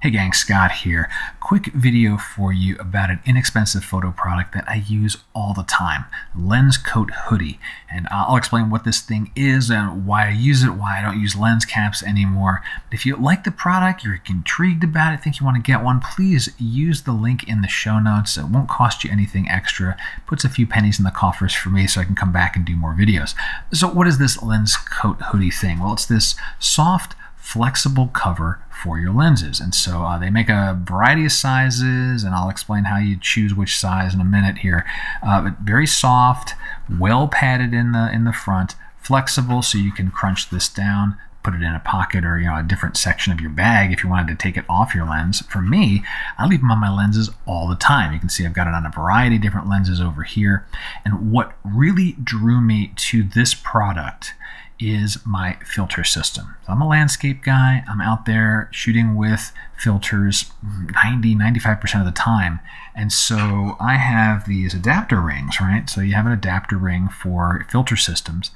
Hey gang, Scott here. Quick video for you about an inexpensive photo product that I use all the time, Lens Coat Hoodie. And I'll explain what this thing is and why I use it, why I don't use lens caps anymore. If you like the product, you're intrigued about it, think you want to get one, please use the link in the show notes. It won't cost you anything extra. Puts a few pennies in the coffers for me so I can come back and do more videos. So what is this Lens Coat Hoodie thing? Well, it's this soft, flexible cover for your lenses. And so uh, they make a variety of sizes, and I'll explain how you choose which size in a minute here. Uh, but very soft, well padded in the in the front, flexible, so you can crunch this down, put it in a pocket or you know a different section of your bag if you wanted to take it off your lens. For me, I leave them on my lenses all the time. You can see I've got it on a variety of different lenses over here. And what really drew me to this product is my filter system. So I'm a landscape guy. I'm out there shooting with filters 90, 95% of the time. And so I have these adapter rings, right? So you have an adapter ring for filter systems.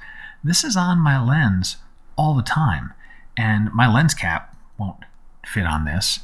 This is on my lens all the time. And my lens cap won't fit on this,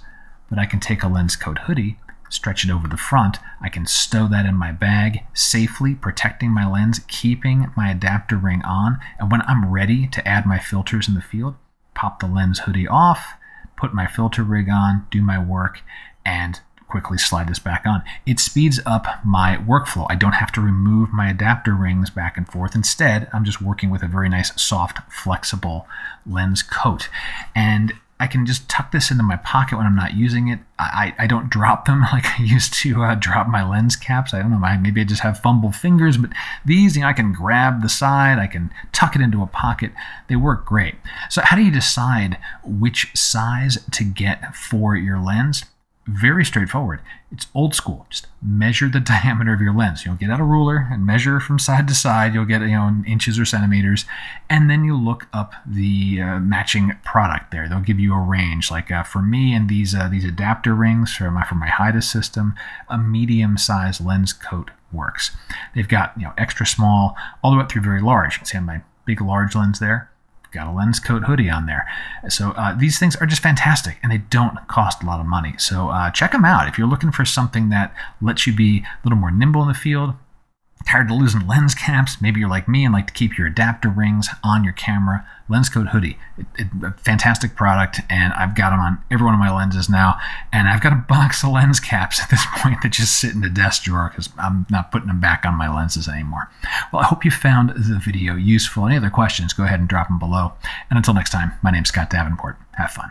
but I can take a lens coat hoodie stretch it over the front, I can stow that in my bag safely, protecting my lens, keeping my adapter ring on. And when I'm ready to add my filters in the field, pop the lens hoodie off, put my filter rig on, do my work, and quickly slide this back on. It speeds up my workflow. I don't have to remove my adapter rings back and forth. Instead, I'm just working with a very nice, soft, flexible lens coat. And I can just tuck this into my pocket when I'm not using it. I, I don't drop them like I used to uh, drop my lens caps. I don't know, maybe I just have fumble fingers, but these, you know, I can grab the side, I can tuck it into a pocket. They work great. So how do you decide which size to get for your lens? Very straightforward. It's old school. Just measure the diameter of your lens. You'll get out a ruler and measure from side to side. You'll get you know in inches or centimeters, and then you look up the uh, matching product there. They'll give you a range. Like uh, for me and these uh, these adapter rings for my for my Haida system, a medium size lens coat works. They've got you know extra small all the way up through very large. You can see on my big large lens there got a lens coat hoodie on there. So uh, these things are just fantastic and they don't cost a lot of money. So uh, check them out. If you're looking for something that lets you be a little more nimble in the field, Tired of losing lens caps? Maybe you're like me and like to keep your adapter rings on your camera. Lens Coat Hoodie, it, it, a fantastic product, and I've got them on every one of my lenses now. And I've got a box of lens caps at this point that just sit in the desk drawer because I'm not putting them back on my lenses anymore. Well, I hope you found the video useful. Any other questions, go ahead and drop them below. And until next time, my name's Scott Davenport. Have fun.